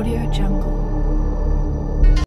Audio Jungle.